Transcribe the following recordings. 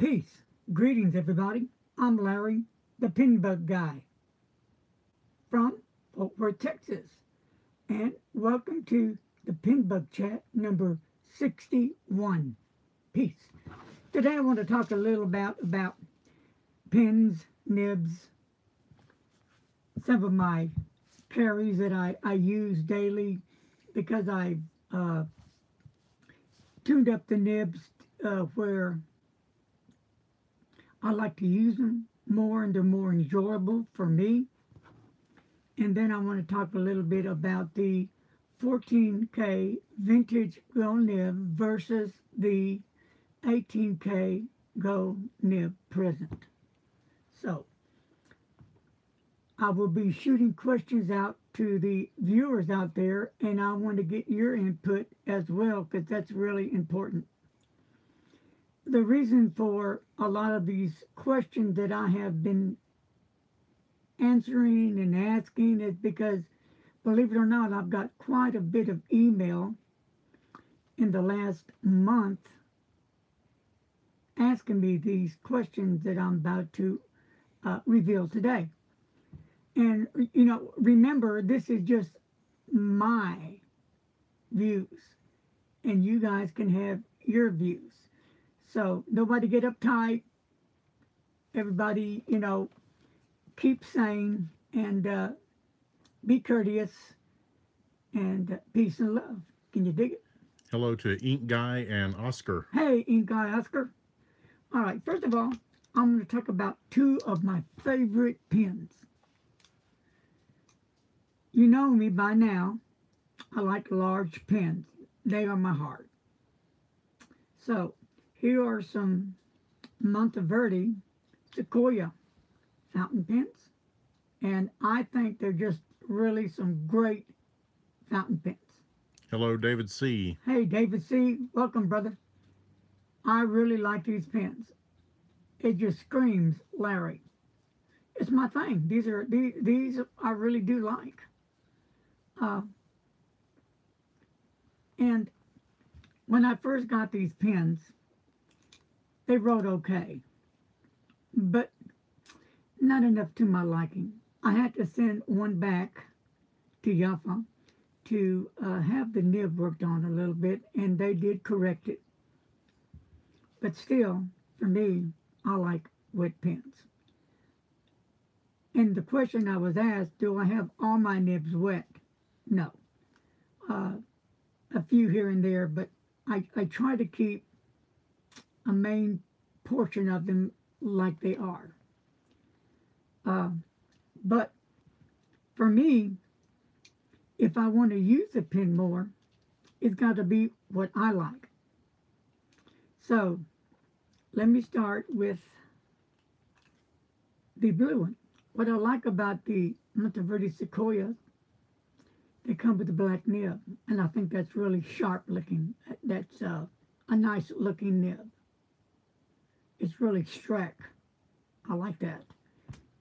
Peace. Greetings, everybody. I'm Larry, the Pen Bug Guy from Fort Worth, Texas. And welcome to the Pen Bug Chat number 61. Peace. Today I want to talk a little about, about pins, nibs, some of my carries that I, I use daily because I uh, tuned up the nibs uh, where I like to use them more and they're more enjoyable for me. And then I want to talk a little bit about the 14K vintage Go nib versus the 18K Go nib present. So, I will be shooting questions out to the viewers out there, and I want to get your input as well because that's really important the reason for a lot of these questions that I have been answering and asking is because, believe it or not, I've got quite a bit of email in the last month asking me these questions that I'm about to uh, reveal today. And, you know, remember, this is just my views, and you guys can have your views. So nobody get uptight. Everybody, you know, keep sane and uh, be courteous and uh, peace and love. Can you dig it? Hello to Ink Guy and Oscar. Hey, Ink Guy Oscar. All right, first of all, I'm going to talk about two of my favorite pens. You know me by now. I like large pens. They are my heart. So, here are some Monteverde Sequoia fountain pens. And I think they're just really some great fountain pens. Hello, David C. Hey, David C. Welcome, brother. I really like these pens. It just screams Larry. It's my thing. These are these, these I really do like. Uh, and when I first got these pens, they wrote okay, but not enough to my liking. I had to send one back to Yafa to uh, have the nib worked on a little bit, and they did correct it. But still, for me, I like wet pens. And the question I was asked, do I have all my nibs wet? No. Uh, a few here and there, but I, I try to keep a main portion of them like they are. Uh, but for me, if I want to use a pen more, it's got to be what I like. So let me start with the blue one. What I like about the Monteverde Sequoia, they come with a black nib, and I think that's really sharp looking. That's uh, a nice looking nib. It's really strack. I like that.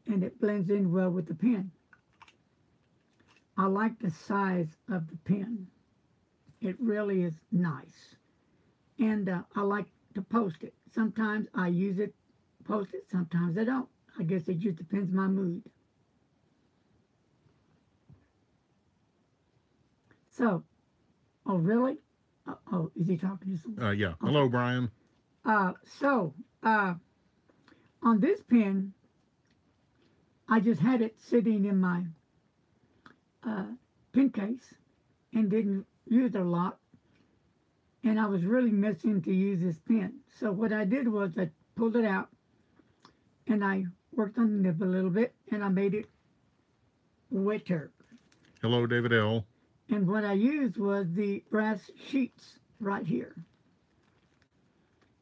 And it blends in well with the pen. I like the size of the pen. It really is nice. And uh, I like to post it. Sometimes I use it, post it, sometimes I don't. I guess it just depends my mood. So, oh really? Uh, oh, is he talking to someone? Uh, yeah. Hello, Brian. Uh, so, uh, on this pen, I just had it sitting in my uh, pen case and didn't use it a lot. And I was really missing to use this pen. So what I did was I pulled it out and I worked on the nib a little bit and I made it wetter. Hello, David L. And what I used was the brass sheets right here.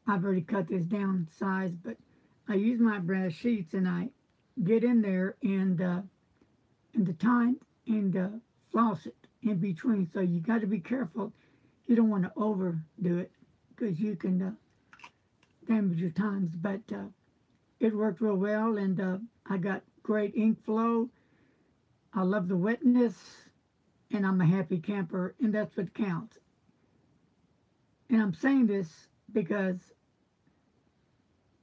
I've already cut this down size, but I use my brass sheets and I get in there and uh, and the time and uh, floss it in between. So you got to be careful. You don't want to overdo it because you can uh, damage your tines. But uh, it worked real well, and uh, I got great ink flow. I love the wetness, and I'm a happy camper, and that's what counts. And I'm saying this because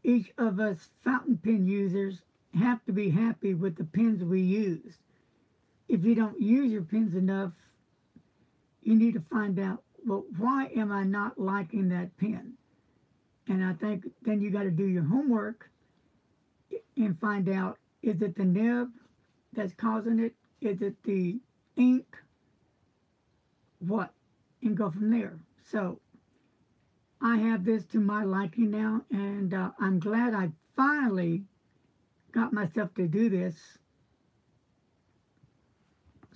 each of us fountain pen users have to be happy with the pens we use. If you don't use your pens enough, you need to find out, well, why am I not liking that pen? And I think then you got to do your homework and find out is it the nib that's causing it? Is it the ink? What? And go from there. So I have this to my liking now, and uh, I'm glad I finally got myself to do this.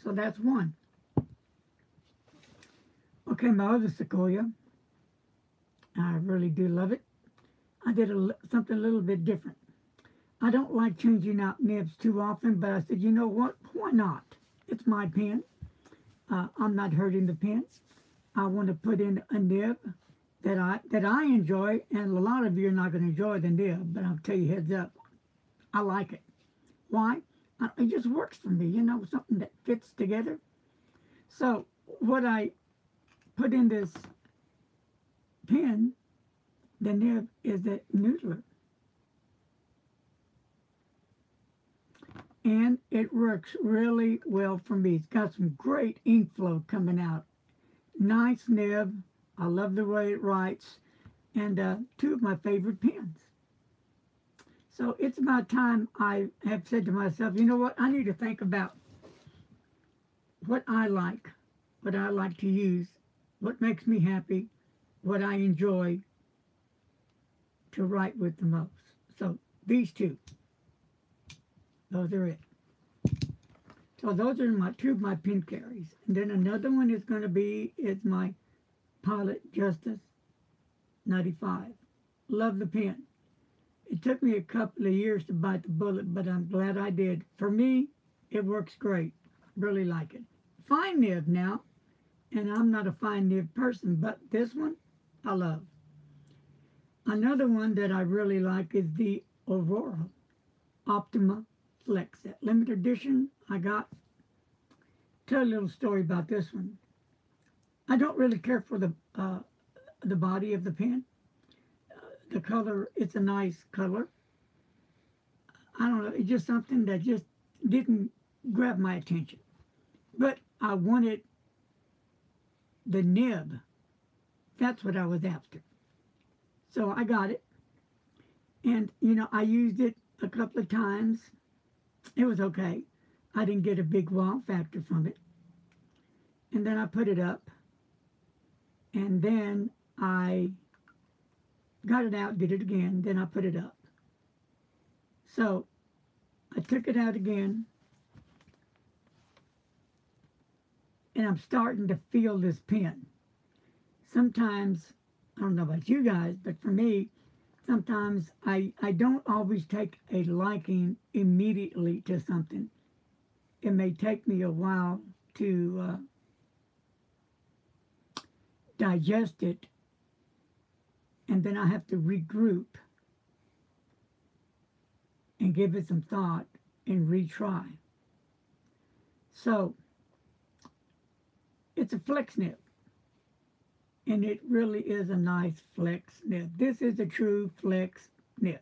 So that's one. Okay, my other sequoia. I really do love it. I did a, something a little bit different. I don't like changing out nibs too often, but I said, you know what? Why not? It's my pen. Uh, I'm not hurting the pen. I want to put in a nib that I that I enjoy, and a lot of you are not going to enjoy the nib, but I'll tell you heads up, I like it. Why? It just works for me, you know, something that fits together. So what I put in this pen, the nib is a Noodler. And it works really well for me. It's got some great ink flow coming out. Nice nib. I love the way it writes. And uh, two of my favorite pens. So it's about time I have said to myself, you know what? I need to think about what I like, what I like to use, what makes me happy, what I enjoy to write with the most. So these two, those are it. So those are my two of my pen carries. And then another one is going to be is my Pilot Justus 95. Love the pen. It took me a couple of years to bite the bullet, but I'm glad I did. For me, it works great. Really like it. Fine nib now, and I'm not a fine nib person, but this one I love. Another one that I really like is the Aurora Optima Flex. That limited edition I got. Tell a little story about this one. I don't really care for the uh, the body of the pen the color, it's a nice color. I don't know, it's just something that just didn't grab my attention. But I wanted the nib. That's what I was after. So I got it. And, you know, I used it a couple of times. It was okay. I didn't get a big wow factor from it. And then I put it up. And then I got it out, did it again, then I put it up. So I took it out again, and I'm starting to feel this pen. Sometimes, I don't know about you guys, but for me, sometimes I, I don't always take a liking immediately to something. It may take me a while to uh, digest it and then I have to regroup and give it some thought and retry. So it's a flex nib. And it really is a nice flex nib. This is a true flex nib.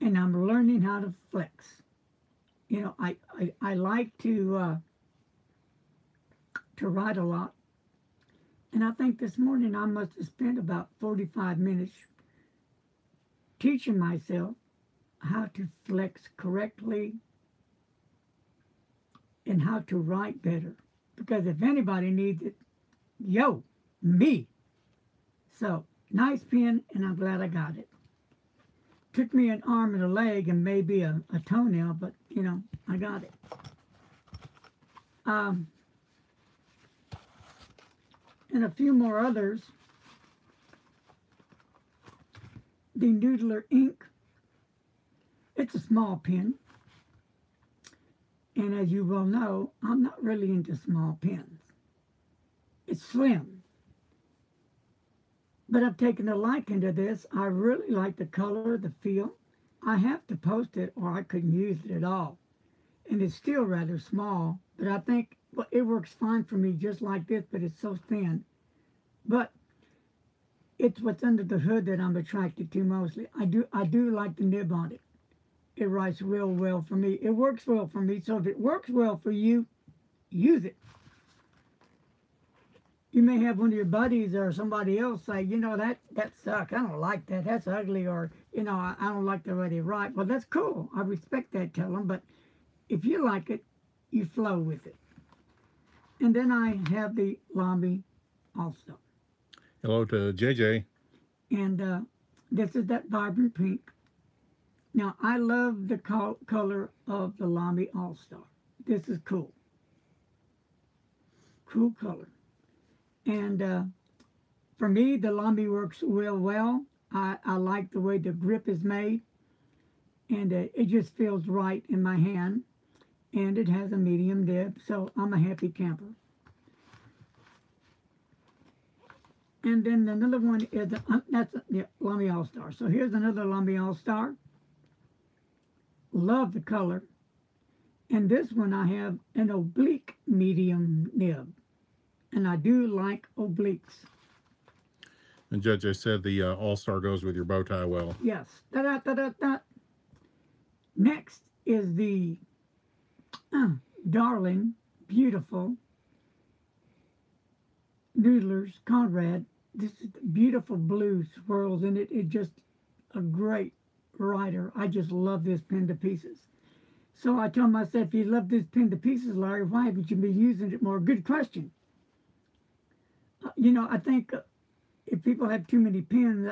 And I'm learning how to flex. You know, I, I, I like to uh, to write a lot and I think this morning I must have spent about 45 minutes teaching myself how to flex correctly and how to write better. Because if anybody needs it, yo, me. So, nice pen, and I'm glad I got it. Took me an arm and a leg and maybe a, a toenail, but, you know, I got it. Um, and a few more others. The Noodler ink. It's a small pen. And as you well know, I'm not really into small pens. It's slim. But I've taken a liking to this. I really like the color, the feel. I have to post it or I couldn't use it at all. And it's still rather small, but I think well, it works fine for me just like this, but it's so thin. But it's what's under the hood that I'm attracted to mostly. I do I do like the nib on it. It writes real well for me. It works well for me. So if it works well for you, use it. You may have one of your buddies or somebody else say, you know, that that sucks. I don't like that. That's ugly. Or, you know, I, I don't like the way they write. Well, that's cool. I respect that. Tell them. But if you like it, you flow with it. And then I have the Lamy also. Hello to JJ. And uh, this is that vibrant pink. Now, I love the col- color of the Lamy All Star. This is cool. Cool color. And uh, for me, the Lamy works real well. I, I like the way the grip is made. And uh, it just feels right in my hand. And it has a medium nib, so I'm a happy camper. And then another one is uh, that's the Lamy All Star. So here's another Lamy All Star. Love the color. And this one I have an oblique medium nib. And I do like obliques. And JJ said the uh, All Star goes with your bow tie well. Yes. Da da da da da. Next is the darling, beautiful Noodlers Konrad. This is beautiful blue swirls in it. It just a great writer. I just love this pen to pieces. So I told myself, if you love this pen to pieces, Larry, why haven't you been using it more? Good question. Uh, you know, I think uh, if people have too many pens,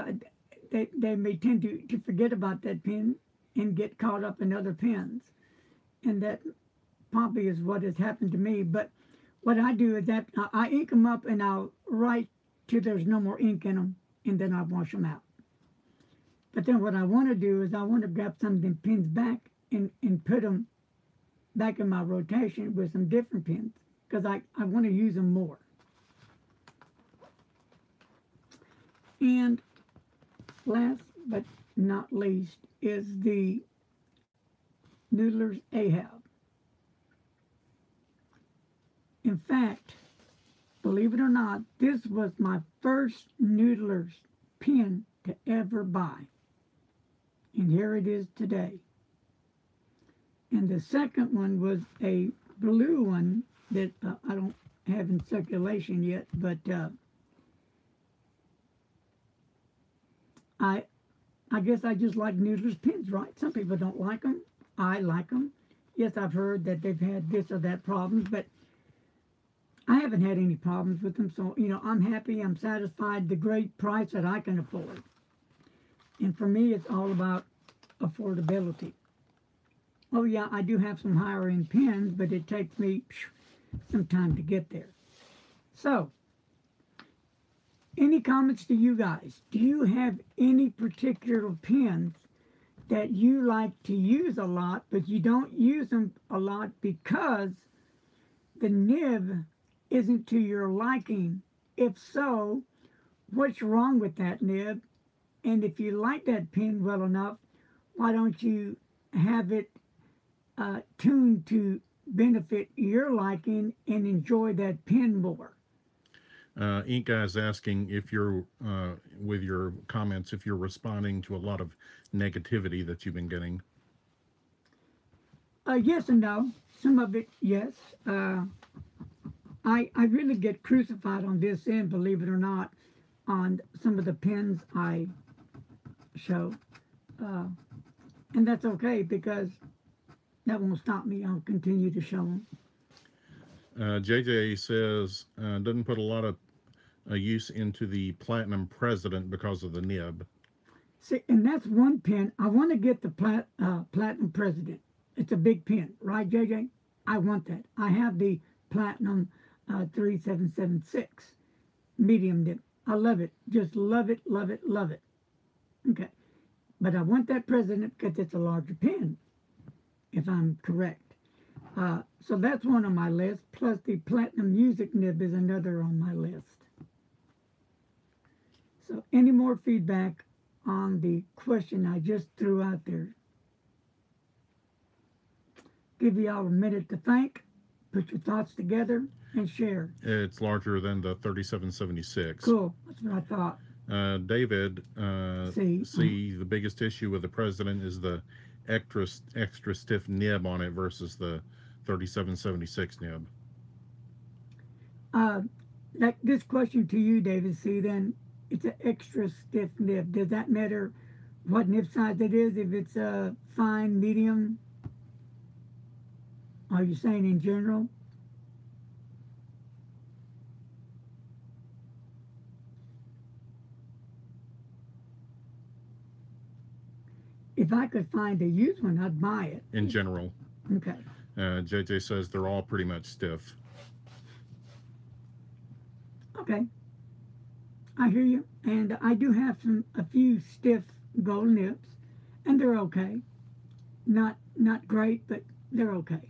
they, they may tend to, to forget about that pen and get caught up in other pens. And that probably is what has happened to me. But what I do is that I ink them up and I'll write till there's no more ink in them, and then I wash them out. But then what I want to do is I want to grab some of them pins back and, and put them back in my rotation with some different pins because I, I want to use them more. And last but not least is the Noodler's Ahab. In fact, believe it or not, this was my first Noodler's pen to ever buy. And here it is today. And the second one was a blue one that uh, I don't have in circulation yet, but uh, I I guess I just like Noodler's pens, right? Some people don't like them. I like them. Yes, I've heard that they've had this or that problems, but I haven't had any problems with them. So, you know, I'm happy. I'm satisfied. The great price that I can afford. And for me, it's all about affordability. Oh, yeah, I do have some higher end pens, but it takes me some time to get there. So, any comments to you guys? Do you have any particular pens that you like to use a lot, but you don't use them a lot because the nib isn't to your liking? If so, what's wrong with that nib? And if you like that pen well enough, why don't you have it uh, tuned to benefit your liking and enjoy that pen more? Uh, Ink is asking if you're, uh, with your comments, if you're responding to a lot of negativity that you've been getting. Uh, yes and no. Some of it, yes. Uh, I I really get crucified on this end, believe it or not, on some of the pins I show, uh, and that's okay because that won't stop me. I'll continue to show them. Uh, JJ says uh, doesn't put a lot of uh, use into the Platinum President because of the nib. See, and that's one pin. I want to get the plat, uh, Platinum President. It's a big pin, right, JJ? I want that. I have the Platinum uh, 3776 medium nib. I love it. Just love it, love it, love it. Okay. But I want that President because it's a larger pen, if I'm correct. Uh, so that's one on my list. Plus the Platinum Music nib is another on my list. So any more feedback on the question I just threw out there? Give y'all a minute to think, put your thoughts together, and share. It's larger than the 3776. Cool. That's what I thought. Uh, David, uh, See, see the biggest issue with the president is the extra extra stiff nib on it versus the 3776 nib. Uh, like this question to you, David. See, then it's an extra stiff nib. Does that matter what nib size it is? If it's a fine, medium? Are you saying in general? If I could find a used one, I'd buy it. In general, Okay. uh, JJ says they're all pretty much stiff. Okay. I hear you. And I do have some a few stiff gold nibs and they're okay. Not not great, but they're okay.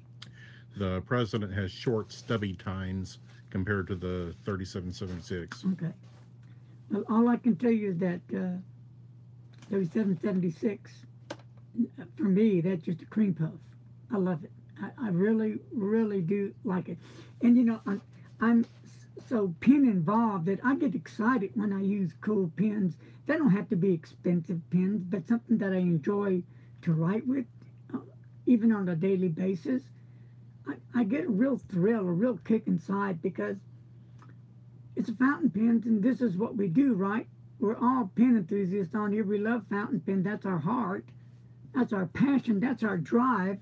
The president has short, stubby tines compared to the 3776. Okay. Well, all I can tell you is that uh, 3776, for me, that's just a cream puff. I love it. I, I really, really do like it. And you know, I'm, I'm so pen involved that I get excited when I use cool pens. They don't have to be expensive pens, but something that I enjoy to write with, uh, even on a daily basis. I, I get a real thrill, a real kick inside because it's a fountain pen, and this is what we do, right? We're all pen enthusiasts on here. We love fountain pen. That's our heart. That's our passion. That's our drive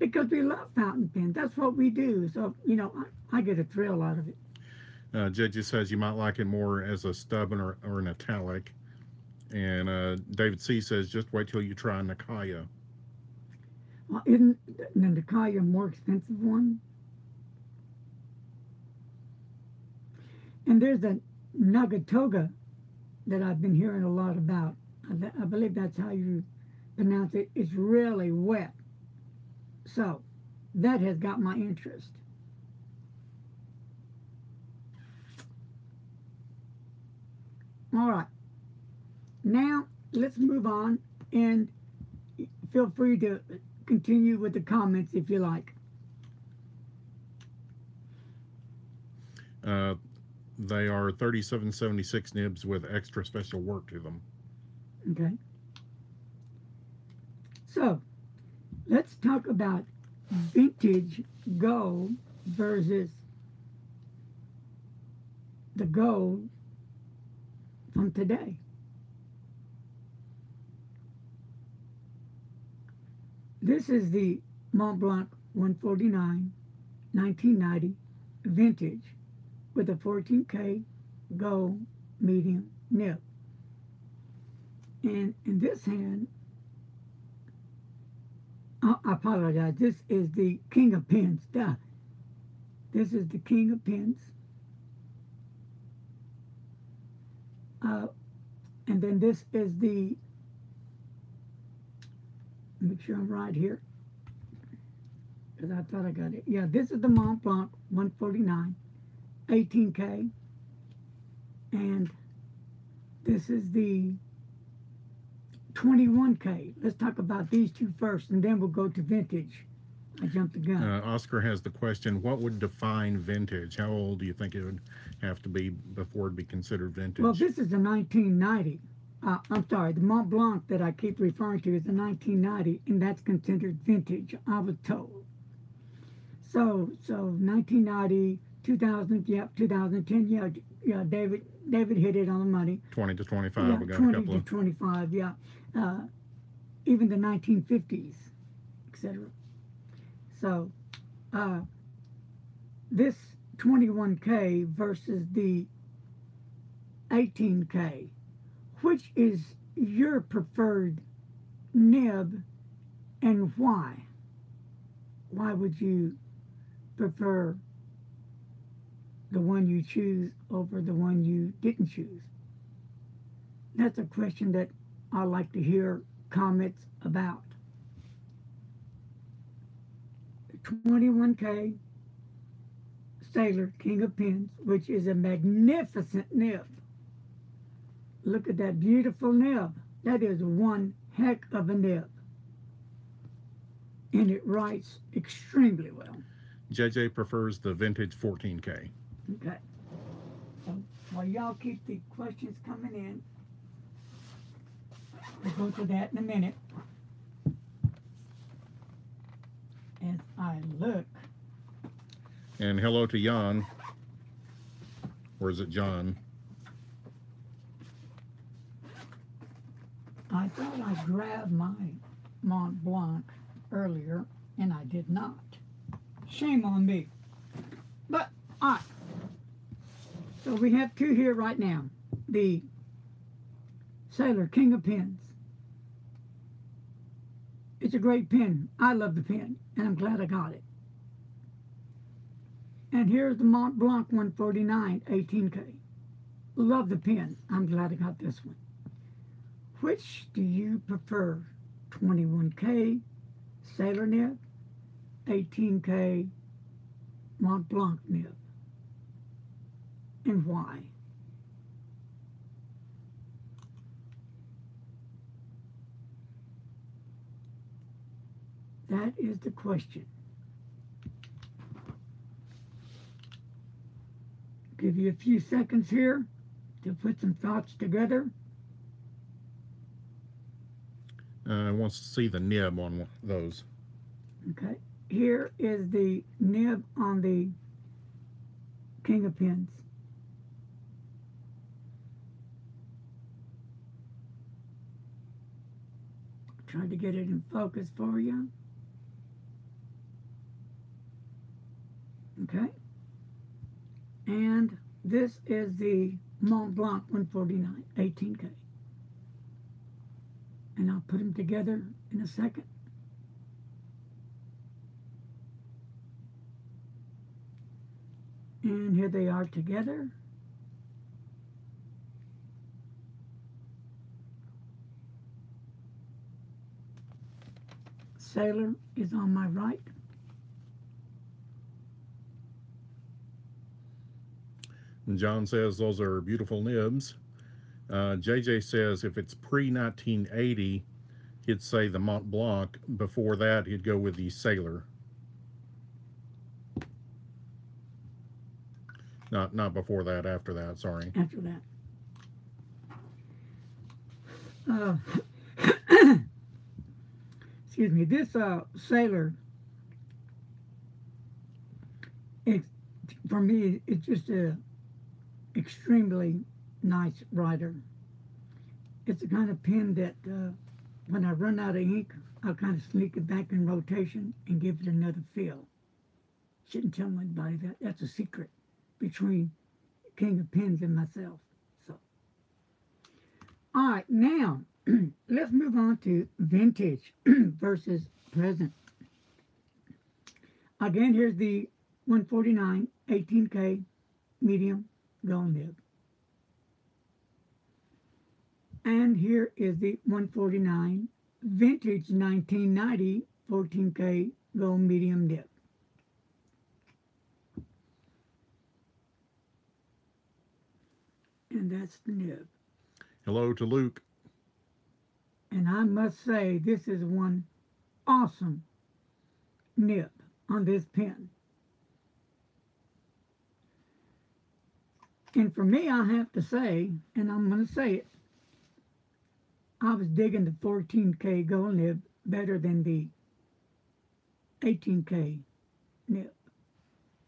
because we love fountain pen. That's what we do. So, you know, I, I get a thrill out of it. Uh, JJ says you might like it more as a stub or, or an italic. And uh, David C says just wait till you try Nakaya. Well, isn't the Nakaya a more expensive one? And there's a Nagatoga that I've been hearing a lot about. I, I believe that's how you pronounce it. It's really wet. So that has got my interest. All right. Now let's move on and feel free to continue with the comments if you like. Uh, they are 3776 nibs with extra special work to them. Okay. So let's talk about vintage gold versus the gold from today. This is the Mont Blanc 149 1990 vintage with a 14K gold medium nib. And in this hand, I apologize. This is the king of pens. Duh. This is the king of pens. Uh, and then this is the, make sure I'm right here, because I thought I got it. Yeah, this is the Mont Blanc 149, 18K. And this is the 21K. Let's talk about these two first, and then we'll go to vintage. I jumped the gun. Uh, Oscar has the question what would define vintage? How old do you think it would have to be before it'd be considered vintage? Well, this is a 1990. Uh, I'm sorry, the Mont Blanc that I keep referring to is a 1990, and that's considered vintage, I was told. So, so 1990, 2000, yep, 2010, yeah, yeah, David, David hit it on the money. 20 to 25. Yeah, we got 20 a couple to of 25, yeah. Uh, even the 1950s, etc. So, uh, this 21K versus the 18K, which is your preferred nib and why? Why would you prefer the one you choose over the one you didn't choose? That's a question that I like to hear comments about. 21K Sailor King of Pens, which is a magnificent nib. Look at that beautiful nib. That is one heck of a nib. And it writes extremely well. JJ prefers the vintage 14K. Okay. So while y'all keep the questions coming in, we'll go to that in a minute. As I look, And hello to Jan. Or is it John? I thought I grabbed my Mont Blanc earlier, and I did not. Shame on me. But, alright. So we have two here right now. The Sailor King of Pens. It's a great pen. I love the pen, and I'm glad I got it. And here's the Mont Blanc 149 18K. Love the pen. I'm glad I got this one. Which do you prefer? 21K Sailor nib, 18K Mont Blanc nib, and why? That is the question. Give you a few seconds here to put some thoughts together. Uh, want to see the nib on those. Okay, here is the nib on the King of Pins. Trying to get it in focus for you. Okay, and this is the Mont Blanc 149 18K. And I'll put them together in a second. And here they are together. Sailor is on my right. And John says those are beautiful nibs. Uh, JJ says if it's pre 1980, he'd say the Mont Blanc. Before that, he'd go with the Sailor. Not not before that. After that, sorry. after that. Uh, excuse me. This uh, sailor, it, for me, it's just a extremely nice writer. It's the kind of pen that uh, when I run out of ink, I'll kind of sneak it back in rotation and give it another fill. Shouldn't tell anybody that. That's a secret between King of Pens and myself. So, all right, now let's move on to vintage versus present. Again, here's the 149 18K medium gold nib. And here is the 149 vintage 1990 14K gold medium nib. And that's the nib. Hello to Luke. And I must say, this is one awesome nib on this pen. And for me, I have to say, and I'm going to say it, I was digging the 14K gold nib better than the 18K nib.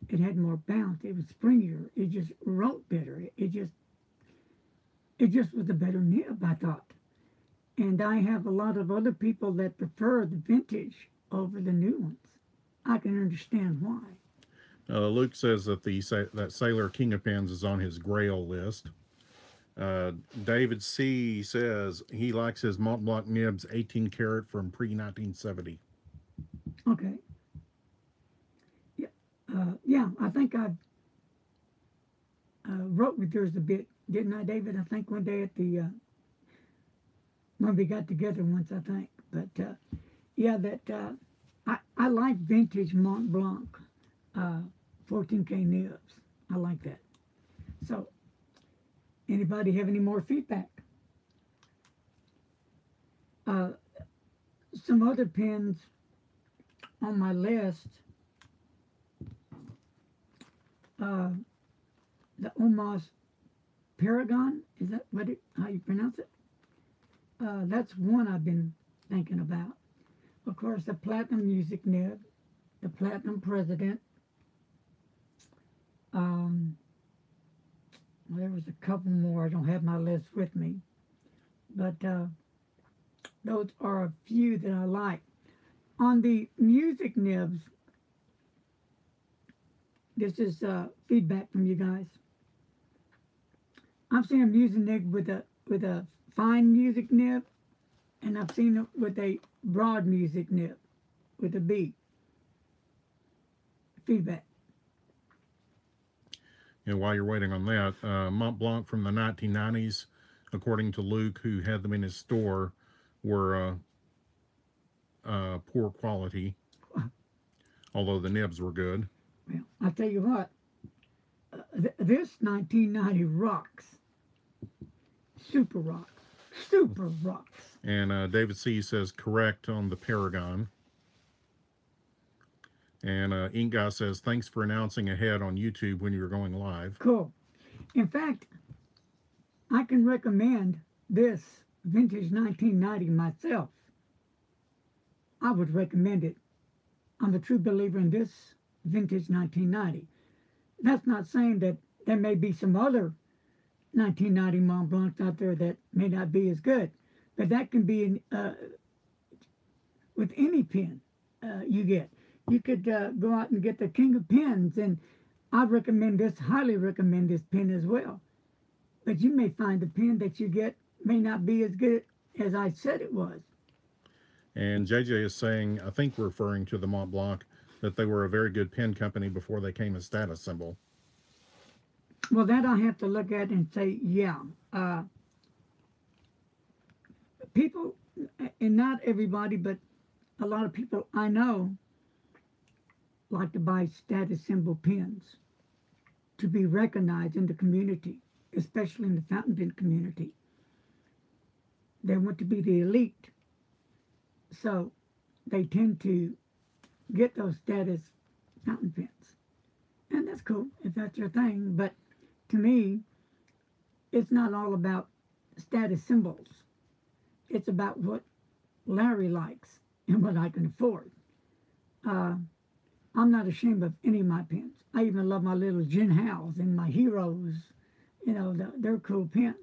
It had more bounce. It was springier. It just wrote better. It, just, it just was a better nib, I thought. And I have a lot of other people that prefer the vintage over the new ones. I can understand why. Uh, Luke says that the that Sailor King of Pens is on his Grail list. Uh, David C says he likes his Mont Blanc nibs 18 karat from pre 1970. Okay. Yeah, uh, yeah. I think I uh, wrote with yours a bit, didn't I, David? I think one day at the uh, when we got together once, I think. But uh, yeah, that uh, I I like vintage Mont Blanc, uh, 14K nibs. I like that. So, anybody have any more feedback? Uh, some other pens on my list, uh, the Omas Paragon. Is that what it, how you pronounce it? Uh, that's one I've been thinking about. Of course, the Platinum Music Nib, the Platinum President. Um, well, there was a couple more. I don't have my list with me, but uh, those are a few that I like. On the music nibs, this is uh, feedback from you guys. I'm seen them using nib with a with a fine music nib, and I've seen it with a broad music nib with a beat. Feedback. And while you're waiting on that, uh, Mont Blanc from the 1990s, according to Luke, who had them in his store, were uh, uh, poor quality, although the nibs were good. Well, I'll tell you what, uh, th- this 1990 rocks. Super rock. Super rocks. And uh, David C says correct on the Paragon. And uh, Inga says thanks for announcing ahead on YouTube when you were going live. Cool. In fact, I can recommend this vintage 1990 myself. I would recommend it. I'm a true believer in this vintage 1990. That's not saying that there may be some other 1990 Mont Blancs out there that may not be as good, but that can be in, uh, with any pen uh, you get. You could uh, go out and get the King of Pens, and I recommend this, highly recommend this pen as well. But you may find the pen that you get may not be as good as I said it was. And JJ is saying, I think referring to the Mont Blanc, that they were a very good pen company before they came a status symbol. Well, that I have to look at and say, yeah. Uh, people, and not everybody, but a lot of people I know like to buy status symbol pens to be recognized in the community, especially in the fountain pen community. They want to be the elite. So they tend to get those status fountain pens. And that's cool if that's your thing. But to me, it's not all about status symbols. It's about what Larry likes and what I can afford. Uh, I'm not ashamed of any of my pens. I even love my little Jinhaos and my Heroes. You know, the, they're cool pens.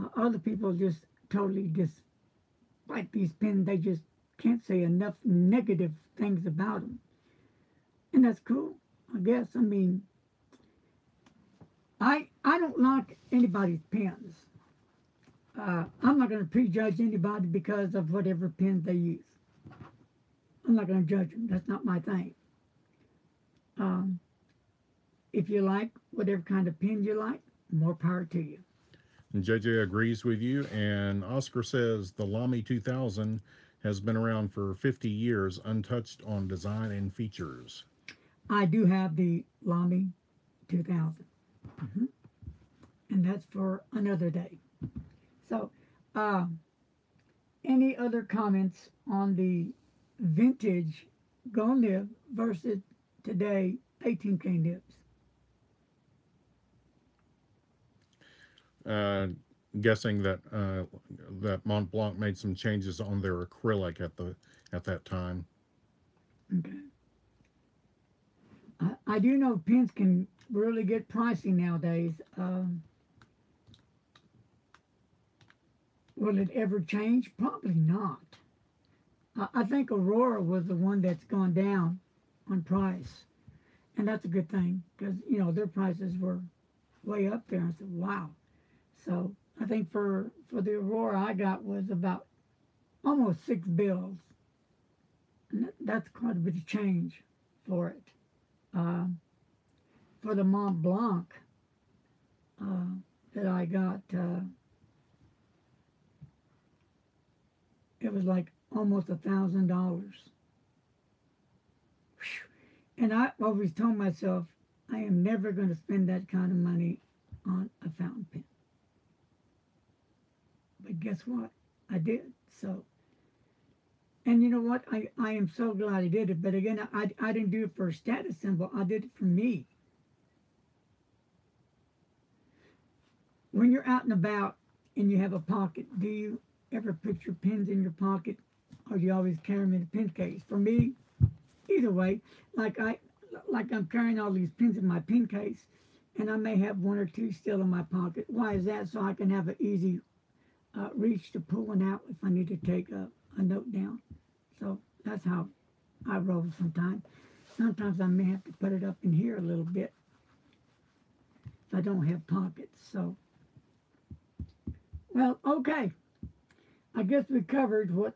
Uh, other people just totally dislike these pens. They just can't say enough negative things about them. And that's cool, I guess. I mean, I I don't like anybody's pens. Uh, I'm not going to prejudge anybody because of whatever pens they use. I'm not going to judge them. That's not my thing. Um, if you like whatever kind of pen you like, more power to you. And JJ agrees with you. And Oscar says the Lamy 2000 has been around for 50 years, untouched on design and features. I do have the Lamy 2000. Hmm And that's for another day. So, uh, any other comments on the vintage Gone Nib versus today 18K nibs? Uh, guessing that uh, that Mont Blanc made some changes on their acrylic at the at that time. Okay. I, I do know pens can really good pricing nowadays. Um, will it ever change? Probably not. I, I think Aurora was the one that's gone down on price. And that's a good thing because, you know, their prices were way up there. I said, wow. So I think for, for the Aurora I got was about almost six bills. And that's quite a bit of change for it. Uh, for the Mont Blanc uh, that I got, uh, it was like almost a thousand dollars. And I always told myself, I am never going to spend that kind of money on a fountain pen. But guess what? I did. So, and you know what? I, I am so glad I did it. But again, I, I didn't do it for a status symbol. I did it for me. When you're out and about and you have a pocket, do you ever put your pins in your pocket, or do you always carry them in a pin case? For me, either way, like I, like I'm carrying all these pins in my pin case, and I may have one or two still in my pocket. Why is that? So I can have an easy uh, reach to pull one out if I need to take a, a note down. So that's how I roll sometimes. Sometimes I may have to put it up in here a little bit if I don't have pockets. So, well, okay. I guess we covered what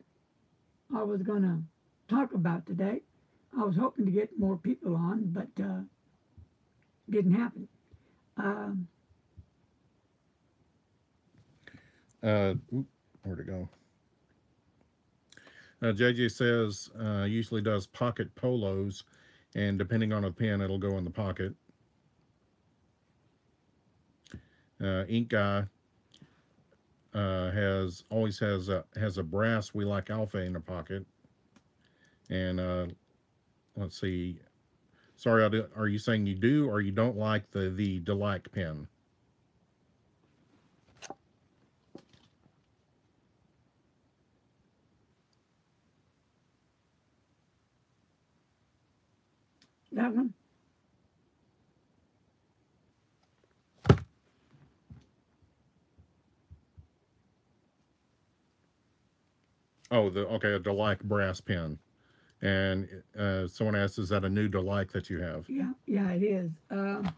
I was going to talk about today. I was hoping to get more people on, but uh, didn't happen. Um, Uh, where'd it go? Uh, JJ says uh, usually does pocket polos, and depending on a pen, it'll go in the pocket. Uh, ink guy uh, has always has a has a brass Delike alpha in the pocket, and uh, let's see. Sorry, do, are you saying you do or you don't like the the Delike pen? that one? Oh, the okay, a Delike brass pen. And uh, someone asked, is that a new Delike that you have? Yeah, yeah, it is. Um,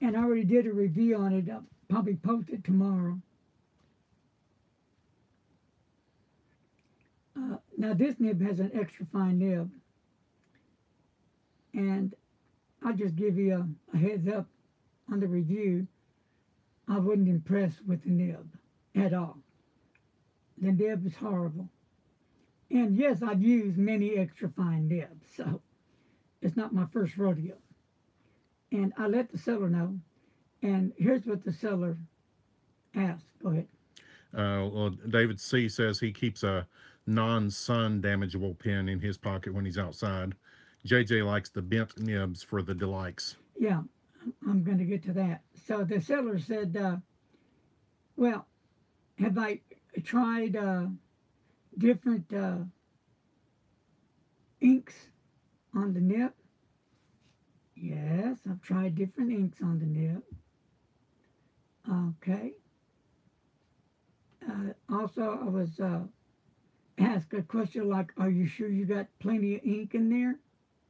and I already did a review on it. I'll probably post it tomorrow. Uh, now this nib has an extra fine nib, and I'll just give you a, a heads up on the review. I wasn't impressed with the nib at all. The nib is horrible. And yes, I've used many extra fine nibs, so it's not my first rodeo. And I let the seller know, and here's what the seller asked. Go ahead. Uh, well, David C says he keeps a non-sun damageable pen in his pocket when he's outside. JJ likes the bent nibs for the delikes. Yeah, I'm going to get to that. So the seller said, uh, "Well, have I tried uh, different uh, inks on the nib?" Yes, I've tried different inks on the nib. Okay. Uh, also, I was uh, asked a question like, "Are you sure you got plenty of ink in there?"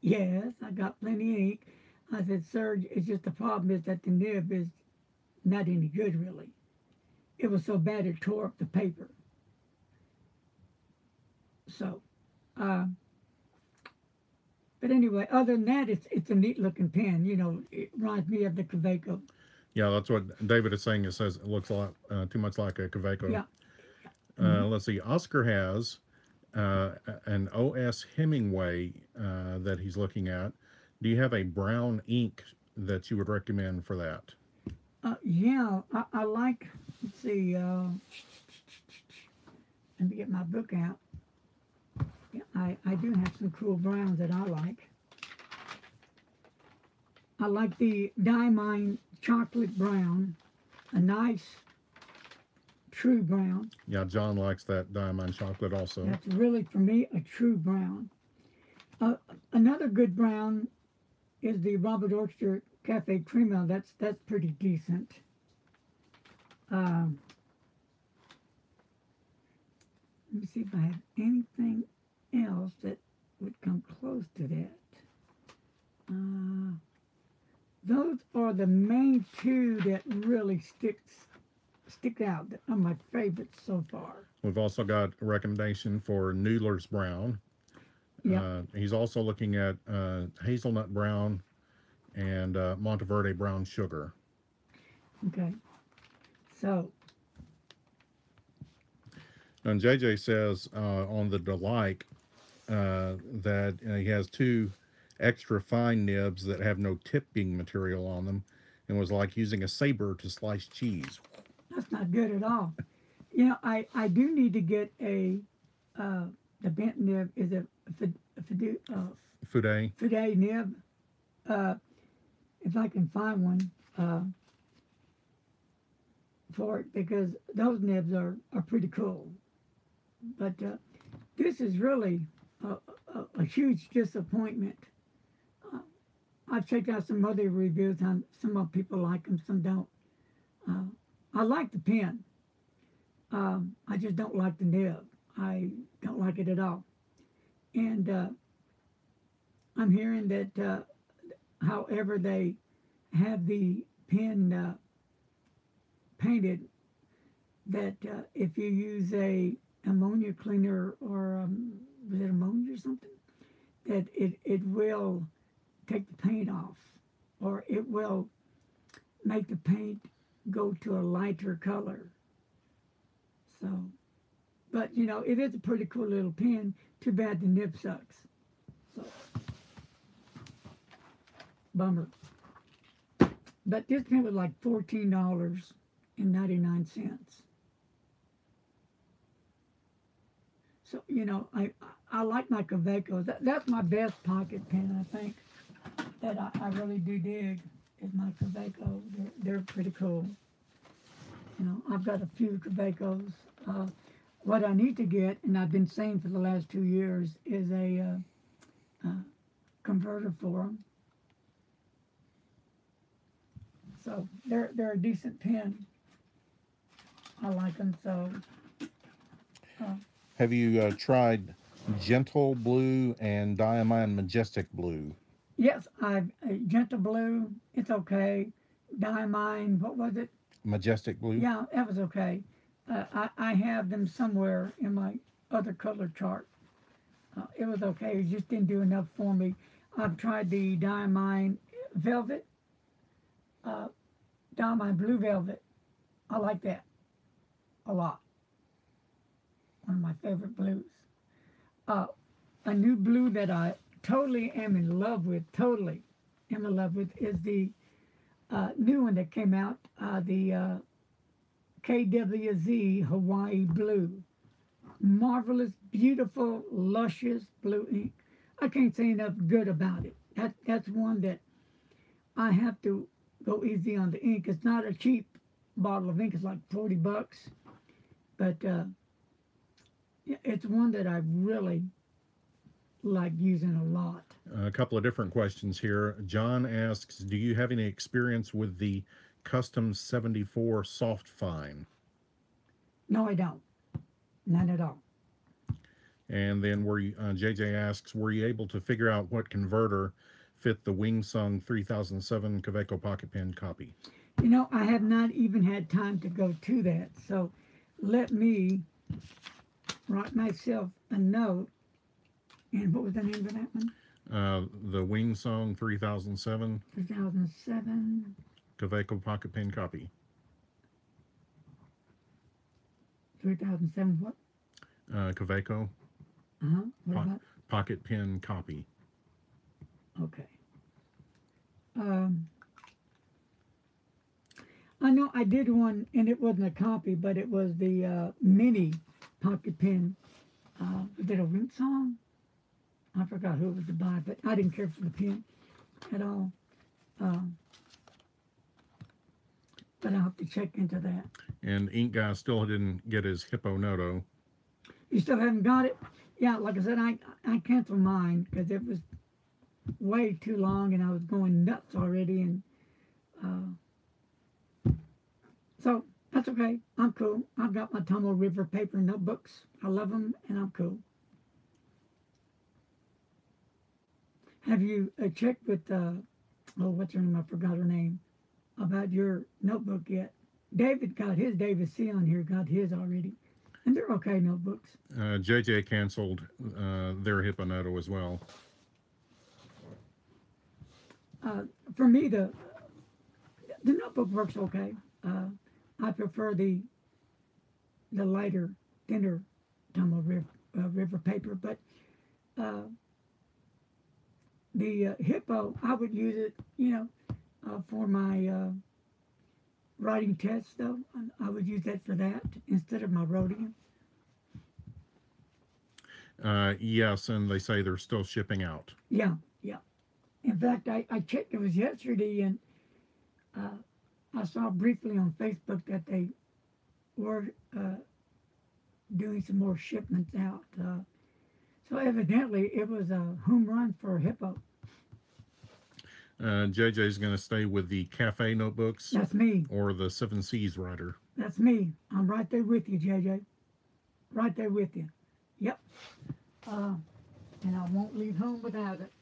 Yes, I got plenty of ink. I said, "Sir, it's just the problem is that the nib is not any good, really. It was so bad it tore up the paper." So, uh, but anyway, other than that, it's it's a neat looking pen. You know, it reminds me of the Kaweco. Yeah, that's what David is saying. It says it looks a lot uh, too much like a Kaweco. Yeah. Uh, let's see. Oscar has uh, an OS Hemingway uh, that he's looking at. Do you have a brown ink that you would recommend for that? Uh, yeah, I, I like. Let's see. Uh, let me get my book out. Yeah, I, I do have some cool browns that I like. I like the Diamine chocolate brown, a nice true brown. Yeah, John likes that Diamine chocolate also. That's really, for me, a true brown. Uh, another good brown is the Robert Oster Cafe Crema. That's that's pretty decent. Um, let me see if I have anything else that would come close to that. Uh, those are the main two that really sticks stick out that are my favorites so far. We've also got a recommendation for Noodler's Brown. Yeah. Uh, he's also looking at uh, Hazelnut Brown and uh, Monteverde Brown Sugar. Okay. So, And JJ says uh, on the Delike uh, that uh, he has two extra fine nibs that have no tipping material on them and was like using a saber to slice cheese. that's not good at all. You know, I, I do need to get a, uh, the bent nib is a, fid- uh, nib. Uh, if I can find one uh, for it because those nibs are, are pretty cool. But uh, this is really a, a, a huge disappointment. Uh, I've checked out some other reviews on some of people like them, some don't. Uh, I like the pen. Um, I just don't like the nib. I don't like it at all. And uh, I'm hearing that, uh, however, they have the pen uh, painted, that uh, if you use a ammonia cleaner or um, is it ammonia or something, that it, it will take the paint off or it will make the paint go to a lighter color. So, but you know, it is a pretty cool little pen. Too bad the nib sucks. So, bummer. But this pen was like fourteen dollars and ninety nine cents. So you know, I I like my Kawecos. That, that's my best pocket pen, I think. That I, I really do dig is my Kaweco. They're, they're pretty cool. You know, I've got a few Kawecos. Uh, what I need to get, and I've been saying for the last two years, is a uh, uh, converter for them. So they're they're a decent pen. I like them so. Uh, Have you uh, tried Gentle Blue and Diamine Majestic Blue? yes, I've uh, gentle blue. It's okay. Diamine. What was it? Majestic Blue? Yeah, that was okay. Uh, I, I have them somewhere in my other color chart. Uh, it was okay. It just didn't do enough for me. I've tried the Diamine Velvet, uh, Diamine Blue Velvet. I like that a lot. One of my favorite blues. Uh, a new blue that I totally am in love with, totally am in love with, is the uh, new one that came out, uh, the uh, KWZ Hawaii Blue. Marvelous, beautiful, luscious blue ink. I can't say enough good about it. That that's one that I have to go easy on the ink. It's not a cheap bottle of ink. It's like forty bucks, but uh, it's one that I really like using a lot. A couple of different questions here. John asks, do you have any experience with the Custom 74 Soft Fine? No, I don't. None at all. And then were you, uh, JJ asks, were you able to figure out what converter fit the Wingsung 3007 Kaweco Pocket Pen copy? You know, I have not even had time to go to that. So let me write myself a note. And what was the name of that one? Uh, the Wingsung 3007 2007. Kaweco Pocket Pen copy. 2007 what? Uh, Kaweco Uh-huh. What Po- about? Pocket Pen copy. Okay. Um, I know I did one, and it wasn't a copy, but it was the uh, mini pocket pen. Uh, did a ring song? I forgot who it was to buy, but I didn't care for the pen at all. Um, but I'll have to check into that. And Ink Guy still didn't get his Hippo Noto. You still haven't got it? Yeah, like I said, I I canceled mine because it was way too long and I was going nuts already, and uh, so that's okay. I'm cool. I've got my Tomoe River paper notebooks. I love them, and I'm cool. Have you uh, checked with uh, oh, what's her name? I forgot her name about your notebook yet? David got his. David C on here got his already, and they're okay notebooks. Uh, JJ canceled uh, their Hippo Noto as well. uh, for me, the the notebook works okay. Uh, I prefer the the lighter, thinner Tomoe River, uh, River paper, but uh, the uh, Hippo, I would use it, you know, uh, for my uh, writing tests. Though I would use that for that instead of my Rhodia. Uh, yes, and they say they're still shipping out. Yeah, yeah. In fact, I, I checked, it was yesterday, and uh, I saw briefly on Facebook that they were uh, doing some more shipments out. Uh, so evidently, it was a home run for Hippo. Uh, is going to stay with the cafe notebooks That's me. or the Seven Seas writer. That's me. I'm right there with you, JJ. Right there with you. Yep. Uh, and I won't leave home without it.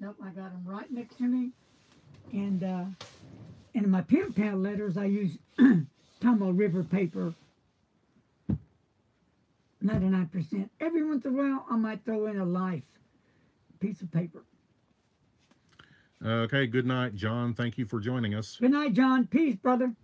Nope, I got them right next to me. And uh, and in my pen pal letters, I use Tomoe River paper. 99%. Every once in a while, I might throw in a life piece of paper. Okay, good night, John. Thank you for joining us. Good night, John. Peace, brother.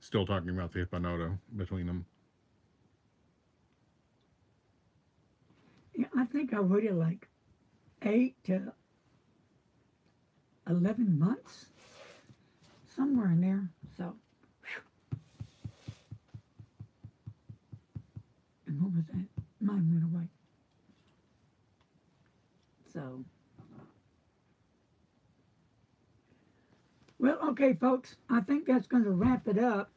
Still talking about the Hippo Noto between them. Yeah, I think I waited like eight to eleven months, somewhere in there. So, and what was that? Mine went away. So, well, okay, folks. I think that's going to wrap it up.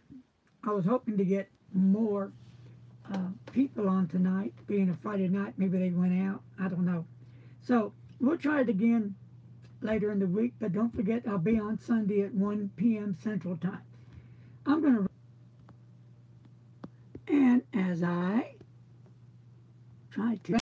I was hoping to get more uh, people on tonight, being a Friday night. Maybe they went out. I don't know. So we'll try it again later in the week. But don't forget, I'll be on Sunday at 1 p.m. Central Time. I'm going to. And as I try to.